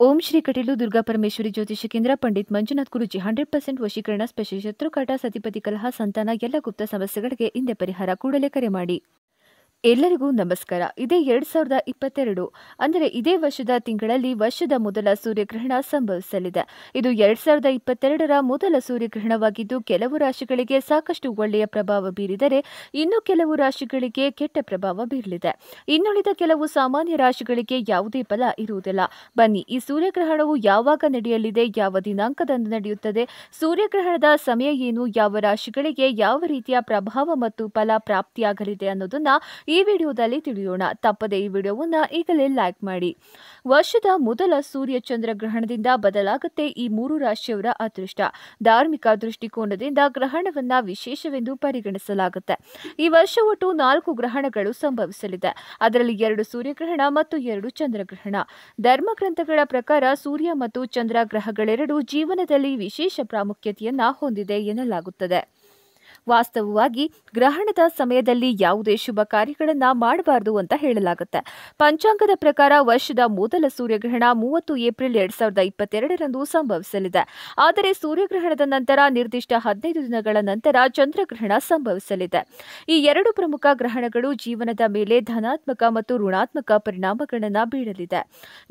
ಓಂ ಶ್ರೀ ಕಟೀಲು ದುರ್ಗಾ ಪರಮೇಶ್ವರಿ ಜ್ಯೋತಿಷ ಕೇಂದ್ರ, Pandit Manjunath Guruji hundred percent ವಶೀಕರಣ, ಸ್ಪೆಷಲ್ ಶತ್ರುಕಾಟ ಸತಿಪತಿ ಕಲಹ, ಸಂತಾನ, ಎಲ್ಲ ಗುಪ್ತ ಸಮಸ್ಯೆಗಳಿಗೆ ಹಿಂದೆ ಪರಿಹಾರ ಕೂಡಲೇ ಕರೆ ಮಾಡಿ. ಎಲ್ಲರಿಗೂ ನಮಸ್ಕಾರ. ಇದೇ ಎರಡ್ ಸಾವಿರದ ಇಪ್ಪತ್ತೆರಡು, ಅಂದರೆ ಇದೇ ವರ್ಷದ ತಿಂಗಳಲ್ಲಿ ವರ್ಷದ ಮೊದಲ ಸೂರ್ಯಗ್ರಹಣ ಸಂಭವಿಸಲಿದೆ. ಇದು ಎರಡ್ ಸಾವಿರದ ಇಪ್ಪತ್ತೆರಡರ ಮೊದಲ ಸೂರ್ಯಗ್ರಹಣವಾಗಿದ್ದು, ಕೆಲವು ರಾಶಿಗಳಿಗೆ ಸಾಕಷ್ಟು ಒಳ್ಳೆಯ ಪ್ರಭಾವ ಬೀರಿದರೆ, ಇನ್ನು ಕೆಲವು ರಾಶಿಗಳಿಗೆ ಕೆಟ್ಟ ಪ್ರಭಾವ ಬೀರಲಿದೆ. ಇನ್ನುಳಿದ ಕೆಲವು ಸಾಮಾನ್ಯ ರಾಶಿಗಳಿಗೆ ಯಾವುದೇ ಫಲ ಇರುವುದಿಲ್ಲ. ಬನ್ನಿ, ಈ ಸೂರ್ಯಗ್ರಹಣವು ಯಾವಾಗ ನಡೆಯಲಿದೆ, ಯಾವ ದಿನಾಂಕದಂದು ನಡೆಯುತ್ತದೆ, ಸೂರ್ಯಗ್ರಹಣದ ಸಮಯ ಏನು, ಯಾವ ರಾಶಿಗಳಿಗೆ ಯಾವ ರೀತಿಯ ಪ್ರಭಾವ ಮತ್ತು ಫಲ ಪ್ರಾಪ್ತಿಯಾಗಲಿದೆ ಅನ್ನೋದನ್ನ ಈ ವಿಡಿಯೋದಲ್ಲಿ ತಿಳಿಯೋಣ. ತಪ್ಪದೆ ಈ ವಿಡಿಯೋವನ್ನ ಈಗಲೇ ಲೈಕ್ ಮಾಡಿ. ವರ್ಷದ ಮೊದಲ ಸೂರ್ಯ ಚಂದ್ರ ಗ್ರಹಣದಿಂದ ಬದಲಾಗುತ್ತೆ ಈ ಮೂರು ರಾಶಿಯವರ ಅದೃಷ್ಟ. ಧಾರ್ಮಿಕ ದೃಷ್ಟಿಕೋನದಿಂದ ಗ್ರಹಣವನ್ನ ವಿಶೇಷವೆಂದು ಪರಿಗಣಿಸಲಾಗುತ್ತೆ. ಈ ವರ್ಷ ಒಟ್ಟು ನಾಲ್ಕು ಗ್ರಹಣಗಳು ಸಂಭವಿಸಲಿದೆ. ಅದರಲ್ಲಿ ಎರಡು ಸೂರ್ಯಗ್ರಹಣ ಮತ್ತು ಎರಡು ಚಂದ್ರಗ್ರಹಣ. ಧರ್ಮಗ್ರಂಥಗಳ ಪ್ರಕಾರ ಸೂರ್ಯ ಮತ್ತು ಚಂದ್ರ ಗ್ರಹಗಳೆರಡು ಜೀವನದಲ್ಲಿ ವಿಶೇಷ ಪ್ರಾಮುಖ್ಯತೆಯನ್ನ ಹೊಂದಿದೆ ಎನ್ನಲಾಗುತ್ತದೆ. ವಾಸ್ತವವಾಗಿ ಗ್ರಹಣದ ಸಮಯದಲ್ಲಿ ಯಾವುದೇ ಶುಭ ಕಾರ್ಯಗಳನ್ನು ಮಾಡಬಾರದು ಅಂತ ಹೇಳಲಾಗುತ್ತೆ. ಪಂಚಾಂಗದ ಪ್ರಕಾರ ವರ್ಷದ ಮೊದಲ ಸೂರ್ಯಗ್ರಹಣ ಮೂವತ್ತು ಏಪ್ರಿಲ್ ಎರಡ್ ಸಾವಿರದ ಇಪ್ಪತ್ತೆರಡರಂದು ಸಂಭವಿಸಲಿದೆ. ಆದರೆ ಸೂರ್ಯಗ್ರಹಣದ ನಂತರ ನಿರ್ದಿಷ್ಟ ಹದಿನೈದು ದಿನಗಳ ನಂತರ ಚಂದ್ರಗ್ರಹಣ ಸಂಭವಿಸಲಿದೆ. ಈ ಎರಡು ಪ್ರಮುಖ ಗ್ರಹಣಗಳು ಜೀವನದ ಮೇಲೆ ಧನಾತ್ಮಕ ಮತ್ತು ಋಣಾತ್ಮಕ ಪರಿಣಾಮಗಳನ್ನು ಬೀಳಲಿದೆ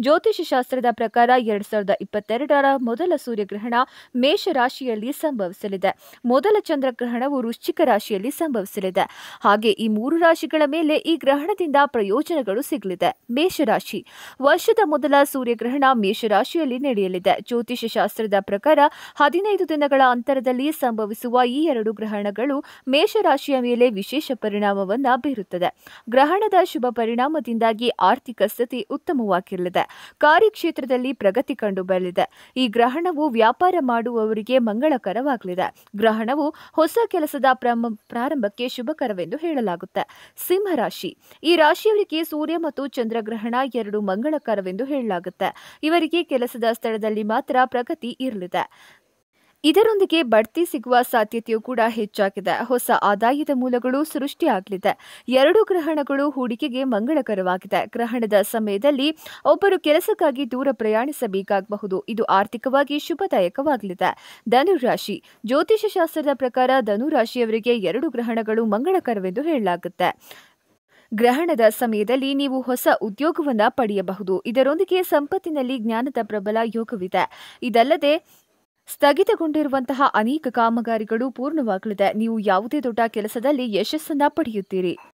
ಜ್ಯೋತಿಷ ಶಾಸ್ತ್ರದ ಪ್ರಕಾರ ಎರಡ್ ಸಾವಿರದ ಇಪ್ಪತ್ತೆರಡರ ಮೊದಲ ಸೂರ್ಯಗ್ರಹಣ ಮೇಷ ರಾಶಿಯಲ್ಲಿ ಸಂಭವಿಸಲಿದೆ. ಮೊದಲ ಚಂದ್ರಗ್ರಹಣವು ವೃಶ್ಚಿಕ ರಾಶಿಯಲ್ಲಿ ಸಂಭವಿಸಲಿದೆ. ಹಾಗೆ ಈ ಮೂರು ರಾಶಿಗಳ ಮೇಲೆ ಈ ಗ್ರಹಣದಿಂದ ಪ್ರಯೋಜನಗಳು ಸಿಗಲಿದೆ. ಮೇಷರಾಶಿ. ವರ್ಷದ ಮೊದಲ ಸೂರ್ಯಗ್ರಹಣ ಮೇಷರಾಶಿಯಲ್ಲಿ ನಡೆಯಲಿದೆ. ಜ್ಯೋತಿಷ ಶಾಸ್ತ್ರದ ಪ್ರಕಾರ ಹದಿನೈದು ದಿನಗಳ ಅಂತರದಲ್ಲಿ ಸಂಭವಿಸುವ ಈ ಎರಡು ಗ್ರಹಣಗಳು ಮೇಷರಾಶಿಯ ಮೇಲೆ ವಿಶೇಷ ಪರಿಣಾಮವನ್ನು ಬೀರುತ್ತದೆ. ಗ್ರಹಣದ ಶುಭ ಪರಿಣಾಮದಿಂದಾಗಿ ಆರ್ಥಿಕ ಸ್ಥಿತಿ ಉತ್ತಮವಾಗಿರಲಿದೆ. ಕಾರ್ಯಕ್ಷೇತ್ರದಲ್ಲಿ ಪ್ರಗತಿ ಕಂಡುಬರಲಿದೆ. ಈ ಗ್ರಹಣವು ವ್ಯಾಪಾರ ಮಾಡುವವರಿಗೆ ಮಂಗಳಕರವಾಗಲಿದೆ. ಗ್ರಹಣವು ಹೊಸ ಕೆಲಸದ ಪ್ರಮ- ಪ್ರಾರಂಭಕ್ಕೆ ಶುಭಕರವೆಂದು ಹೇಳಲಾಗುತ್ತೆ. ಸಿಂಹರಾಶಿ ಈ ರಾಶಿಯವರಿಗೆ ಸೂರ್ಯ ಮತ್ತು ಚಂದ್ರಗ್ರಹಣ ಎರಡು ಮಂಗಳಕರವೆಂದು ಹೇಳಲಾಗುತ್ತೆ. ಇವರಿಗೆ ಕೆಲಸದ ಸ್ಥಳದಲ್ಲಿ ಮಾತ್ರ ಪ್ರಗತಿ ಇರಲಿದೆ. ಇದರೊಂದಿಗೆ ಬಡ್ತಿ ಸಿಗುವ ಸಾಧ್ಯತೆಯೂ ಕೂಡ ಹೆಚ್ಚಾಗಿದೆ. ಹೊಸ ಆದಾಯದ ಮೂಲಗಳು ಸೃಷ್ಟಿಯಾಗಲಿದೆ. ಎರಡು ಗ್ರಹಣಗಳು ಹೂಡಿಕೆಗೆ ಮಂಗಳಕರವಾಗಿದೆ. ಗ್ರಹಣದ ಸಮಯದಲ್ಲಿ ಒಬ್ಬರು ಕೆಲಸಕ್ಕಾಗಿ ದೂರ ಪ್ರಯಾಣಿಸಬೇಕಾಗಬಹುದು. ಇದು ಆರ್ಥಿಕವಾಗಿ ಶುಭದಾಯಕವಾಗಲಿದೆ. ಧನುರಾಶಿ. ಜ್ಯೋತಿಷ ಶಾಸ್ತ್ರದ ಪ್ರಕಾರ ಧನುರಾಶಿಯವರಿಗೆ ಎರಡು ಗ್ರಹಣಗಳು ಮಂಗಳಕರವೆಂದು ಹೇಳಲಾಗುತ್ತೆ. ಗ್ರಹಣದ ಸಮಯದಲ್ಲಿ ನೀವು ಹೊಸ ಉದ್ಯೋಗವನ್ನ ಪಡೆಯಬಹುದು. ಇದರೊಂದಿಗೆ ಸಂಪತ್ತಿನಲ್ಲಿ ಜ್ಞಾನದ ಪ್ರಬಲ ಯೋಗವಿದೆ. ಇದಲ್ಲದೆ ಸ್ಥಗಿತಗೊಂಡಿರುವಂತಹ ಅನೇಕ ಕಾಮಗಾರಿಗಳು ಪೂರ್ಣವಾಗಲಿದೆ. ನೀವು ಯಾವುದೇ ದೊಡ್ಡ ಕೆಲಸದಲ್ಲಿ ಯಶಸ್ಸನ್ನ ಪಡೆಯುತ್ತೀರಿ.